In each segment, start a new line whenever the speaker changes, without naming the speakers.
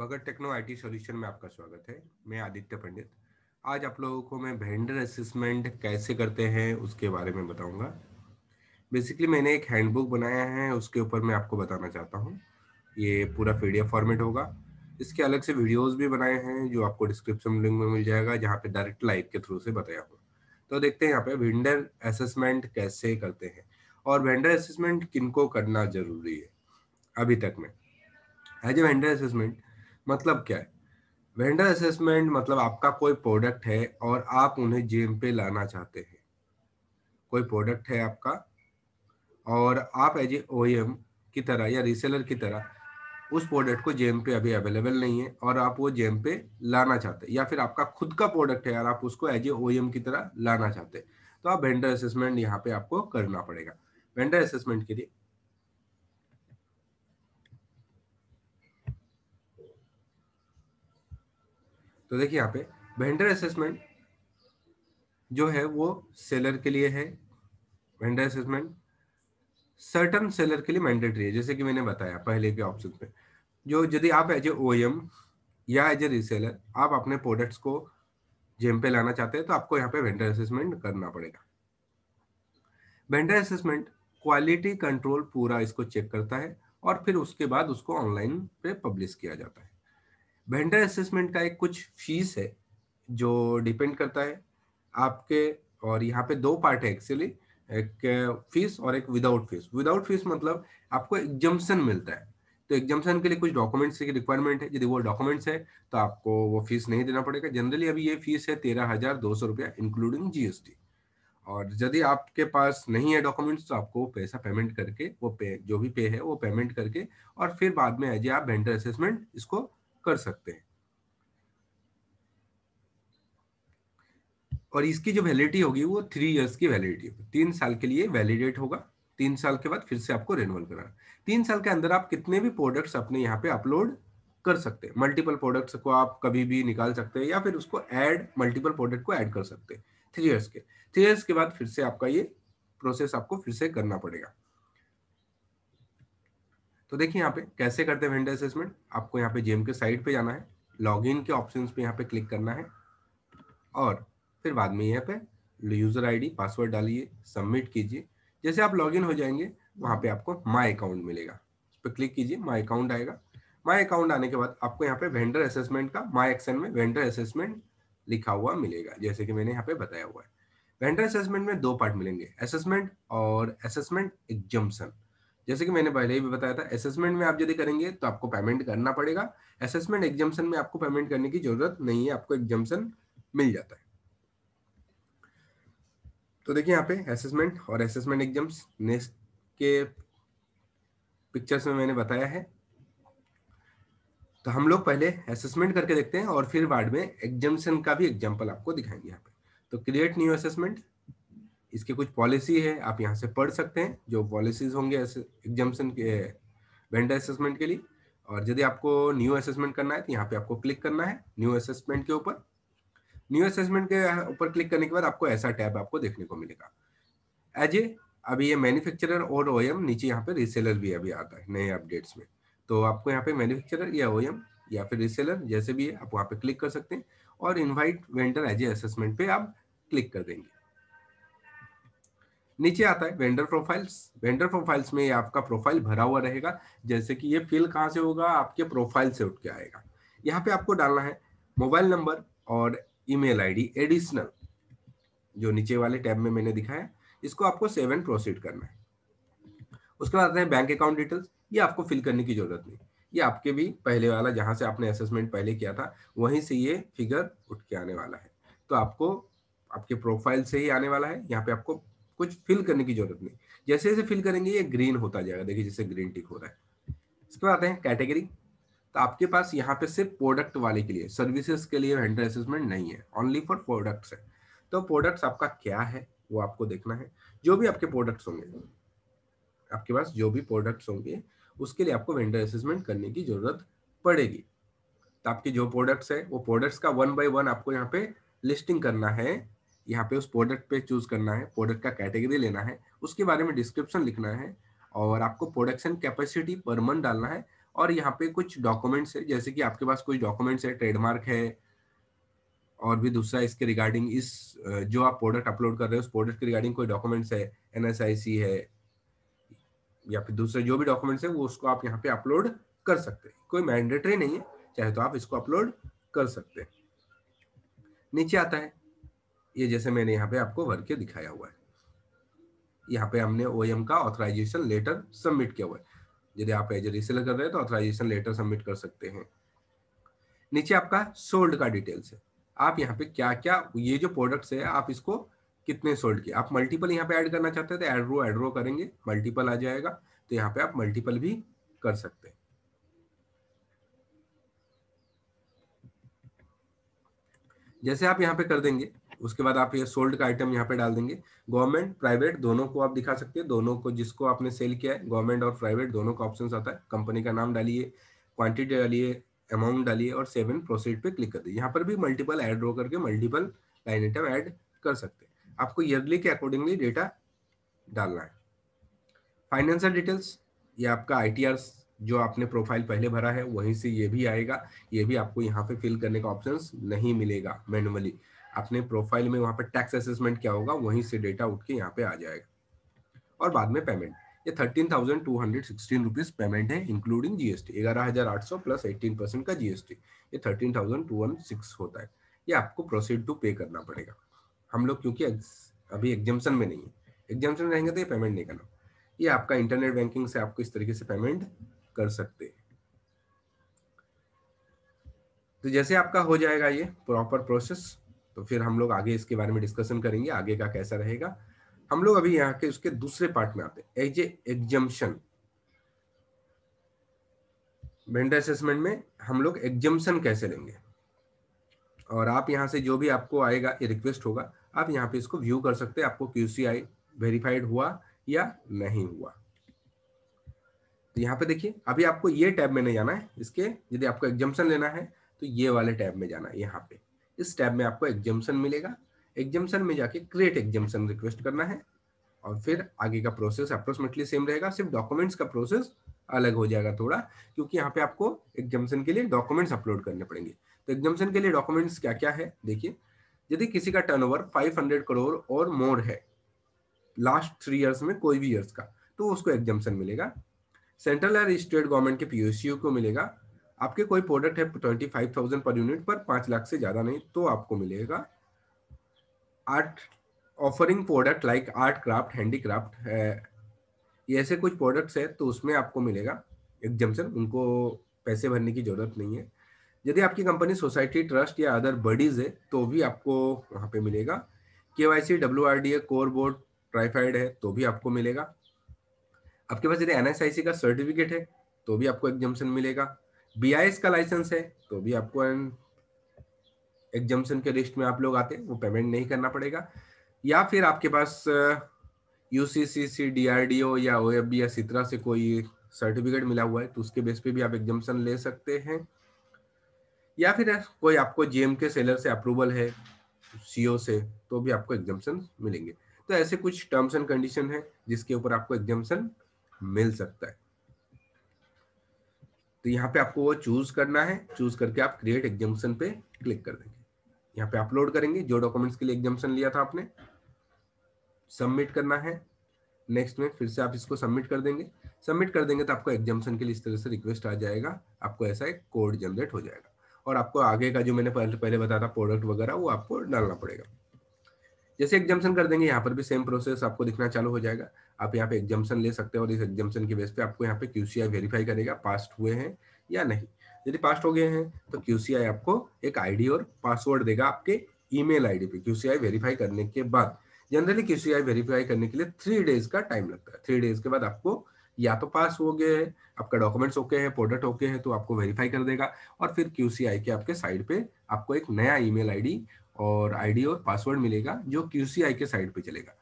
Bhagat techno IT solution में आपका स्वागत है। मैं आदित्य पंडित। आज आप लोगों को मैं वेंडर असेसमेंट कैसे करते हैं उसके बारे में बताऊँगा। बेसिकली मैंने एक हैंडबुक बनाया है, उसके ऊपर मैं आपको बताना चाहता हूँ। ये पूरा पीडीएफ फॉर्मेट होगा। इसके अलग से वीडियोस भी बनाए हैं, जो आपको डिस्क्रिप्शन लिंक में मिल जाएगा, जहाँ पे डायरेक्ट लाइव के थ्रू से बताया हूँ। तो देखते हैं यहाँ पे वेंडर असेसमेंट कैसे करते हैं। और वेंडर असेसमेंट किनको करना ज़रूरी है, अभी तक में। एज ए वेंडर असेसमेंट मतलब क्या है? वेंडर असेसमेंट मतलब आपका कोई प्रोडक्ट है और आप उन्हें जेम पे लाना चाहते हैं। कोई प्रोडक्ट है आपका? और आप एज ए ओ की तरह या रीसेलर की तरह उस प्रोडक्ट को जेम पे अभी अवेलेबल नहीं है और आप वो जेम पे लाना चाहते हैं या फिर आपका खुद का प्रोडक्ट है और आप उसको एज ए ओ की तरह लाना चाहते हैं। तो आप वेंडर असेसमेंट यहाँ पे आपको करना पड़ेगा। वेंडर असेसमेंट के लिए तो देखिए यहाँ पे वेंडर असेसमेंट जो है वो सेलर के लिए है वेंडर असेसमेंट सर्टन सेलर के लिए मैंडेटरी है, जैसे कि मैंने बताया पहले के ऑप्शन पे जो यदि आप एज ए ओ या एज ए रीसेलर आप अपने प्रोडक्ट्स को जेम पे लाना चाहते हैं तो आपको यहाँ पे वेंडर असेसमेंट करना पड़ेगा। वेंडर असेसमेंट क्वालिटी कंट्रोल पूरा इसको चेक करता है और फिर उसके बाद उसको ऑनलाइन पे पब्लिश किया जाता है। वेंडर असेसमेंट का एक कुछ फ़ीस है, जो डिपेंड करता है आपके, और यहाँ पे दो पार्ट है एक्चुअली एक फ़ीस और एक विदाउट फ़ीस विदाउट फ़ीस मतलब आपको एग्जामेशन मिलता है। तो एग्जामेशन के लिए कुछ डॉक्यूमेंट्स की रिक्वायरमेंट है। यदि वो डॉक्यूमेंट्स है तो आपको वो फ़ीस नहीं देना पड़ेगा। जनरली अभी ये फ़ीस है तेरह हज़ार दो सौ रुपया इंक्लूडिंग जीएसटी और यदि आपके पास नहीं है डॉक्यूमेंट्स तो आपको पैसा पेमेंट करके, वो पे जो भी पे है, वो पेमेंट करके, और फिर बाद में एज आप वेंडर असेसमेंट इसको कर सकते हैं। और इसकी जो वैलिडिटी होगी, वो थ्री इयर्स की वैलिडिटी होगी। तीन साल के लिए वैलिडेट होगा। तीन साल के बाद फिर से आपको रिन्यूअल कराना। तीन साल के अंदर आप कितने भी प्रोडक्ट्स अपने यहाँ पे अपलोड कर सकते हैं। मल्टीपल प्रोडक्ट्स को आप कभी भी निकाल सकते हैं या फिर उसको ऐड मल्टीपल प्रोडक्ट को ऐड कर सकते हैं। थ्री ईयर्स के। थ्री इयर्स के बाद फिर से आपका ये प्रोसेस आपको फिर से करना पड़ेगा। तो देखिए यहाँ पे कैसे करते हैं वेंडर असेसमेंट आपको यहाँ पे जेम के साइट पे जाना है लॉगिन के ऑप्शन पे यहाँ पे क्लिक करना है और फिर बाद में यहाँ पे यूज़र आईडी पासवर्ड डालिए सबमिट कीजिए। जैसे आप लॉगिन हो जाएँगे, वहाँ पे आपको माई अकाउंट मिलेगा। उस पर क्लिक कीजिए माई अकाउंट आएगा। माई अकाउंट आने के बाद आपको यहाँ पे वेंडर असेसमेंट का माई एक्शन में वेंडर असेसमेंट लिखा हुआ मिलेगा, जैसे कि मैंने यहाँ पे बताया हुआ है। वेंडर असेसमेंट में दो पार्ट मिलेंगे असेसमेंट और असेसमेंट एग्जम्सन जैसे कि मैंने पहले ही भी बताया था असेसमेंट में आप यदि करेंगे तो आपको पेमेंट करना पड़ेगा। असेसमेंट एग्जामेशन में आपको पेमेंट करने की ज़रूरत नहीं है, आपको एग्जामेशन मिल जाता है। तो देखिए यहाँ पे असेसमेंट और असेसमेंट एग्ज़ाम्स नेक्स्ट के पिक्चर्स में मैंने बताया है। तो हम लोग पहले असेसमेंट करके देखते हैं और फिर बाद में एग्जामेशन का भी एग्ज़ाम्पल आपको दिखाएँगे यहाँ पे। तो क्रिएट न्यू असेसमेंट इसके कुछ पॉलिसी है, आप यहाँ से पढ़ सकते हैं, जो पॉलिसीज़ होंगे एग्जामेशन के, वेंडर असेसमेंट के लिए। और यदि आपको न्यू असेसमेंट करना है तो यहाँ पे आपको क्लिक करना है, न्यू असेसमेंट के ऊपर। न्यू असेसमेंट के ऊपर क्लिक करने के बाद आपको ऐसा टैब आपको देखने को मिलेगा। एज ए, अभी ये मैन्युफैक्चरर और ओएम नीचे यहाँ पे रिसेलर भी अभी आता है, नए अपडेट्स में। तो आपको यहाँ पे मैन्युफैक्चरर या ओएम या फिर रिसेलर जैसे भी है, आप वहाँ पे क्लिक कर सकते हैं। और invite vendor as a assessment पे आप क्लिक कर देंगे। नीचे आता है वेंडर प्रोफाइल्स वेंडर प्रोफाइल्स में आपका प्रोफ़ाइल भरा हुआ रहेगा। जैसे कि ये फिल कहाँ से होगा? आपके प्रोफ़ाइल से उठ के आएगा। यहाँ पे आपको डालना है मोबाइल नंबर और ईमेल आईडी एडिशनल जो नीचे वाले टैब में मैंने दिखाया। इसको आपको सेवन प्रोसीड करना है। उसके बाद आते हैं बैंक अकाउंट डिटेल्स ये आपको फिल करने की ज़रूरत नहीं। ये आपके भी पहले वाला, जहाँ से आपने असेसमेंट पहले किया था, वहीं से ये फिगर उठ के आने वाला है। तो आपको, आपके प्रोफ़ाइल से ही आने वाला है। यहाँ पे आपको कुछ फिल करने की ज़रूरत नहीं। जैसे जैसे फिल करेंगे, ये ग्रीन होता जाएगा। देखिए, जैसे ग्रीन टिक हो रहा है। इसके बाद आते हैं कैटेगरी तो आपके पास यहाँ पे सिर्फ़ प्रोडक्ट वाले के लिए सर्विसेज़ के लिए वेंडर असेसमेंट नहीं है। ओनली फॉर प्रोडक्ट्स है। तो प्रोडक्ट्स आपका क्या है, वो आपको देखना है। जो भी आपके प्रोडक्ट्स होंगे, आपके पास जो भी प्रोडक्ट्स होंगे, उसके लिए आपको वेंडर असेसमेंट करने की ज़रूरत पड़ेगी। तो आपके जो प्रोडक्ट्स है, वो प्रोडक्ट्स का वन बाय वन आपको यहाँ पे लिस्टिंग करना है। यहाँ पे उस प्रोडक्ट पे चूज़ करना है प्रोडक्ट का कैटेगरी लेना है, उसके बारे में डिस्क्रिप्शन लिखना है और आपको प्रोडक्शन कैपेसिटी पर मंथ डालना है और यहाँ पे कुछ डॉक्यूमेंट्स है, जैसे कि आपके पास कुछ डॉक्यूमेंट्स है ट्रेडमार्क है और भी दूसरा इसके रिगार्डिंग इस, जो आप प्रोडक्ट अपलोड कर रहे हो, उस प्रोडक्ट के रिगार्डिंग कोई डॉक्यूमेंट्स है एनएसआईसी है या फिर दूसरे जो भी डॉक्यूमेंट्स है, वो उसको आप यहाँ पे अपलोड कर सकते हैं। कोई मैंडेटरी नहीं है, चाहे तो आप इसको अपलोड कर सकते हैं। नीचे आता है ये जैसे मैंने यहाँ पे आपको भर के दिखाया हुआ है। यहाँ पे हमने ओएम का ऑथराइजेशन लेटर सबमिट किया हुआ है। यदि आप एज रिसेलर कर रहे हैं तो ऑथराइजेशन लेटर सबमिट कर सकते हैं। नीचे आपका सोल्ड का डिटेल्स है। आप यहाँ पे क्या क्या ये जो प्रोडक्ट्स है, आप इसको कितने सोल्ड किए? आप मल्टीपल यहाँ पे ऐड करना चाहते हैं तो एड रो एड रो करेंगे। मल्टीपल आ जाएगा तो यहाँ पे आप मल्टीपल भी कर सकते हैं। जैसे आप यहाँ पे कर देंगे उसके बाद आप ये सोल्ड का आइटम यहाँ पे डाल देंगे। गवर्नमेंट प्राइवेट दोनों को आप दिखा सकते हैं। दोनों को जिसको आपने सेल किया है गवर्नमेंट और प्राइवेट दोनों का ऑप्शन आता है। कंपनी का नाम डालिए क्वांटिटी डालिए अमाउंट डालिए और सेवन प्रोसीड पे क्लिक कर दिए यहाँ पर भी मल्टीपल एड रो करके मल्टीपल लाइन आइटम ऐड कर सकते हैं। आपको ईयरली के अकॉर्डिंगली डेटा डालना है। फाइनेंशियल डिटेल्स ये आपका आईटीआर जो आपने प्रोफ़ाइल पहले भरा है, वहीं से ये भी आएगा। ये भी आपको यहाँ पे फिल करने का ऑप्शन नहीं मिलेगा मैनुअली अपने प्रोफ़ाइल में वहाँ पर टैक्स असेसमेंट क्या होगा, वहीं से डेटा उठ के यहाँ पे आ जाएगा। और बाद में पेमेंट ये thirteen thousand two hundred sixteen rupees payment है इंक्लूडिंग जीएसटी ग्यारह हज़ार आठ सौ प्लस एटीन परसेंट का जीएसटी ये thirteen thousand two one six होता है। ये आपको प्रोसीड टू पे करना पड़ेगा। हम लोग, क्योंकि अभी एग्जामेशन में नहीं है। एग्जामेशन में रहेंगे तो ये पेमेंट नहीं करना। ये आपका इंटरनेट बैंकिंग से आपको इस तरीके से पेमेंट कर सकते हैं। तो जैसे आपका हो जाएगा ये प्रॉपर प्रोसेस तो फिर हम लोग आगे इसके बारे में डिस्कशन करेंगे, आगे का कैसा रहेगा। हम लोग अभी यहाँ के उसके दूसरे पार्ट में आते हैं एज एग्जम्पन वेंडर असेसमेंट में हम लोग एग्जम्पन कैसे लेंगे? और आप यहाँ से जो भी आपको आएगा, ये रिक्वेस्ट होगा, आप यहाँ पे इसको व्यू कर सकते हैं, आपको क्यूसीआई वेरीफाइड हुआ या नहीं हुआ। तो यहाँ पे देखिए, अभी आपको ये टैब में नहीं जाना है, इसके यदि आपको एग्जम्पन लेना है तो ये वाले टैब में जाना है, यहाँ पे। इस टैब में आपको एग्जामेशन मिलेगा। एग्जामेशन में जाके क्रिएट एग्जामेशन रिक्वेस्ट करना है और फिर आगे का प्रोसेस अप्रोक्सीमेटली सेम रहेगा। सिर्फ़ डॉक्यूमेंट्स का प्रोसेस अलग हो जाएगा थोड़ा, क्योंकि यहाँ पे आपको एग्जामेशन के लिए डॉक्यूमेंट्स अपलोड करने पड़ेंगे। तो एग्जामेशन के लिए डॉक्यूमेंट्स क्या क्या है? देखिए, यदि किसी का टर्नओवर 500 करोड़ और मोर है लास्ट थ्री इयर्स में कोई भी ईयर्स का तो उसको एग्जामेशन मिलेगा। सेंट्रल या स्टेट गवर्नमेंट के पीयूसीयू को मिलेगा। आपके कोई प्रोडक्ट है twenty five thousand per unit पर पाँच लाख से ज़्यादा नहीं तो आपको मिलेगा। Art offering product like art craft handicraft है, ये ऐसे कुछ प्रोडक्ट्स है तो उसमें आपको मिलेगा। एग्जामेशन उनको पैसे भरने की ज़रूरत नहीं है। यदि आपकी कंपनी सोसाइटी ट्रस्ट या अदर बॉडीज है तो भी आपको वहाँ पे मिलेगा। K Y C W R D A coir board TRIFED है तो भी आपको मिलेगा। आपके पास यदि एन एस आई सी का सर्टिफिकेट है तो भी आपको एग्जामेशन मिलेगा। बीआईएस का लाइसेंस है तो भी आपको एग्जामेशन के लिस्ट में आप लोग आते हैं, वो पेमेंट नहीं करना पड़ेगा। या फिर आपके पास यू सी सी या ओ एफ़ बी या सित्रा से कोई सर्टिफिकेट मिला हुआ है तो उसके बेस पे भी आप एग्जामेशन ले सकते हैं। या फिर कोई आपको जीएम के सेलर से अप्रूवल है सीओ से तो भी आपको एग्जामेशन मिलेंगे। तो ऐसे कुछ टर्म्स एंड कंडीशन है, जिसके ऊपर आपको एग्जामेशन मिल सकता है। तो यहाँ पे आपको वो चूज़ करना है। चूज़ करके आप क्रिएट एग्जामेशन पे क्लिक कर देंगे। यहाँ पे अपलोड करेंगे। जो डॉक्यूमेंट्स के लिए एग्जामेशन लिया था आपने सबमिट करना है। नेक्स्ट में फिर से आप इसको सबमिट कर देंगे। सबमिट कर देंगे तो आपको एग्जामेशन के लिए इस तरह से रिक्वेस्ट आ जाएगा। आपको ऐसा एक कोड जनरेट हो जाएगा। और आपको आगे का जो मैंने पहले पहले बताया था प्रोडक्ट वगैरह, वो आपको डालना पड़ेगा। जैसे एग्जामेशन कर देंगे, यहाँ पर भी सेम प्रोसेस आपको दिखना चालू हो जाएगा। आप यहाँ पे एग्जामेशन ले सकते हैं और इस एग्जामेशन की बेस पे आपको यहाँ पे क्यूसीआई वेरीफाई करेगा पास हुए हैं या नहीं। यदि पास हो गए हैं तो क्यूसीआई आपको एक आईडी और पासवर्ड देगा आपके ईमेल आईडी पे क्यूसीआई वेरीफाई करने के बाद। जनरली क्यूसीआई वेरीफाई करने के लिए थ्री डेज़ का टाइम लगता है। थ्री डेज़ के बाद आपको या तो पास हो गए आपका डॉक्यूमेंट्स ओके है प्रोडक्ट ओके है तो आपको वेरीफाई कर देगा और फिर क्यूसीआई के आपके साइड पे आपको एक नया ईमेल आईडी और आईडी और पासवर्ड मिलेगा, जो क्यूसीआई के साइड पे चलेगा।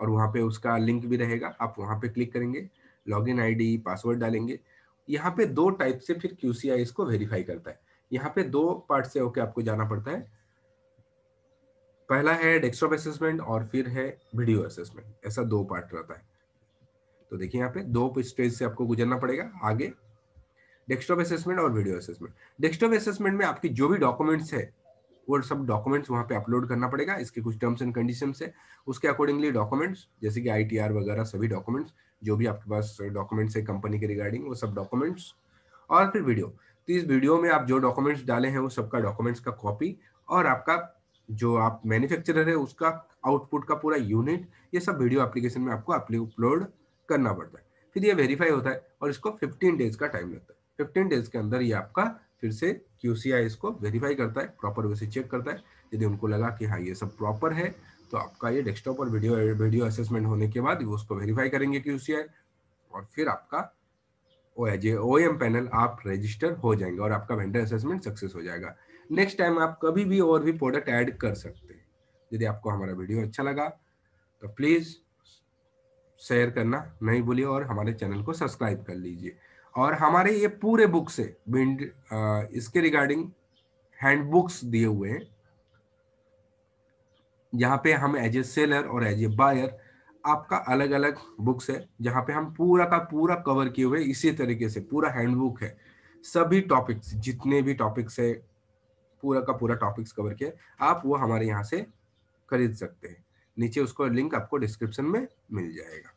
और वहाँ पे उसका लिंक भी रहेगा, आप वहाँ पे क्लिक करेंगे लॉगिन आईडी पासवर्ड डालेंगे। यहाँ पे दो टाइप से फिर क्यूसीआई इसको वेरीफाई करता है। यहाँ पे दो पार्ट से होके आपको जाना पड़ता है। पहला है डेस्कटॉप असेसमेंट और फिर है वीडियो असेसमेंट ऐसा दो पार्ट रहता है। तो देखिए यहाँ पे दो स्टेज से आपको गुजरना पड़ेगा आगे। डेस्कटॉप असेसमेंट और वीडियो असेसमेंट डेस्कटॉप असेसमेंट में आपकी जो भी डॉक्यूमेंट्स है वो सब डॉक्यूमेंट्स वहाँ पे अपलोड करना पड़ेगा, इसके कुछ टर्म्स एंड कंडीशन है। उसके अकॉर्डिंगली डॉक्यूमेंट्स जैसे कि आईटीआर वगैरह सभी डॉक्यूमेंट्स जो भी आपके पास डॉक्यूमेंट्स है कंपनी के रिगार्डिंग वो सब डॉक्यूमेंट्स और फिर वीडियो तो इस वीडियो में आप जो डॉक्यूमेंट्स डाले हैं, वो सबका डॉक्यूमेंट्स का कॉपी और आपका जो आप मैन्युफैक्चरर है, उसका आउटपुट का पूरा यूनिट ये सब वीडियो एप्लीकेशन में आपको अपलोड करना पड़ता है। फिर ये वेरीफाई होता है और इसको 15 डेज़ का टाइम लगता है। 15 डेज़ के अंदर ये आपका फिर से क्यूसीआई इसको वेरीफाई करता है प्रॉपर वे से चेक करता है। यदि उनको लगा कि हाँ ये सब प्रॉपर है तो आपका ये डेस्कटॉप और वीडियो वीडियो असेसमेंट होने के बाद वो उसको वेरीफाई करेंगे क्यूसीआई और फिर आपका ओ एम पैनल आप रजिस्टर हो जाएँगे और आपका वेंडर असेसमेंट सक्सेस हो जाएगा। नेक्स्ट टाइम आप कभी भी और भी प्रोडक्ट ऐड कर सकते हैं। यदि आपको हमारा वीडियो अच्छा लगा तो प्लीज़ शेयर करना, नहीं भूलिए और हमारे चैनल को सब्सक्राइब कर लीजिए। और हमारे ये पूरे बुक से इसके रिगार्डिंग हैंड बुक्स दिए हुए हैं। जहाँ पे हम एज ए सेलर और एज ए बायर आपका अलग अलग बुक्स है, जहाँ पे हम पूरा का पूरा कवर किए हुए इसी तरीके से पूरा हैंडबुक है। सभी टॉपिक्स जितने भी टॉपिक्स है, पूरा का पूरा टॉपिक्स कवर किया आप वो हमारे यहाँ से खरीद सकते हैं। नीचे उसको लिंक आपको डिस्क्रिप्शन में मिल जाएगा।